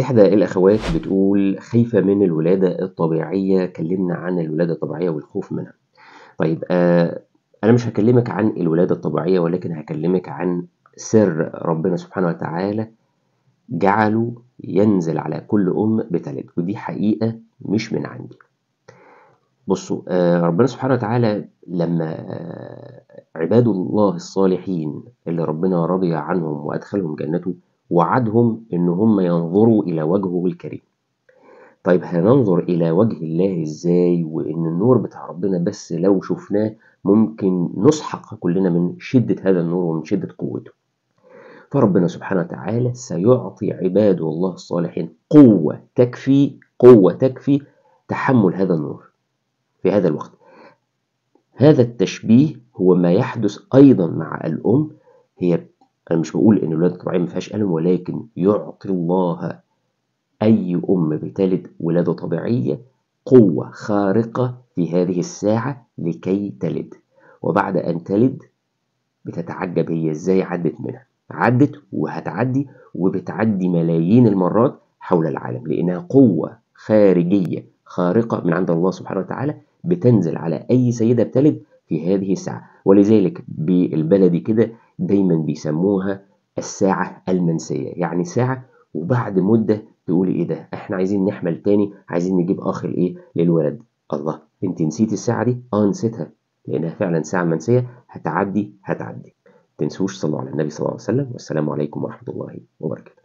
إحدى الأخوات بتقول خايفة من الولادة الطبيعية كلمنا عن الولادة الطبيعية والخوف منها. طيب آه أنا مش هكلمك عن الولادة الطبيعية ولكن هكلمك عن سر ربنا سبحانه وتعالى جعله ينزل على كل أم بتلد ودي حقيقة مش من عندي. بصوا آه ربنا سبحانه وتعالى لما آه عباد الله الصالحين اللي ربنا رضي عنهم وأدخلهم جنته وعدهم إن هم ينظروا إلى وجهه الكريم. طيب هننظر إلى وجه الله إزاي؟ وإن النور بتاع ربنا بس لو شفناه ممكن نسحق كلنا من شدة هذا النور ومن شدة قوته. فربنا سبحانه وتعالى سيعطي عباده الله الصالحين قوة تكفي قوة تكفي تحمل هذا النور في هذا الوقت. هذا التشبيه هو ما يحدث أيضا مع الأم هي أنا مش بقول إن الولادة الطبيعية ما فيهاش ألم ولكن يعطي الله أي أم بتلد ولادة طبيعية قوة خارقة في هذه الساعة لكي تلد. وبعد أن تلد بتتعجب هي إزاي عدت منها. عدت وهتعدي وبتعدي ملايين المرات حول العالم لأنها قوة خارجية خارقة من عند الله سبحانه وتعالى بتنزل على أي سيدة بتلد في هذه الساعة. ولذلك بالبلدي كده دايما بيسموها الساعة المنسية. يعني ساعة وبعد مدة تقولي إيه ده؟ إحنا عايزين نحمل تاني عايزين نجيب اخ الايه للولد. الله أنت نسيت الساعة دي؟ آه نسيتها. لأنها فعلا ساعة منسية. هتعدي هتعدي. تنسوش صلوا على النبي صلى الله عليه وسلم. والسلام عليكم ورحمة الله وبركاته.